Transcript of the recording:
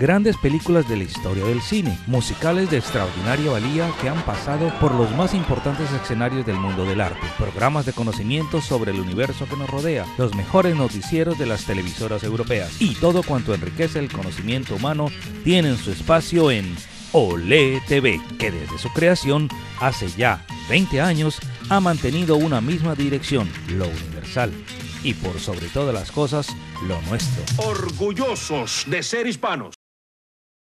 grandes películas de la historia del cine, musicales de extraordinaria valía que han pasado por los más importantes escenarios del mundo del arte, programas de conocimiento sobre el universo que nos rodea, los mejores noticieros de las televisoras europeas y todo cuanto enriquece el conocimiento humano tienen su espacio en Olé TV, que desde su creación hace ya 20 años ha mantenido una misma dirección, lo universal y por sobre todas las cosas, lo nuestro. Orgullosos de ser hispanos.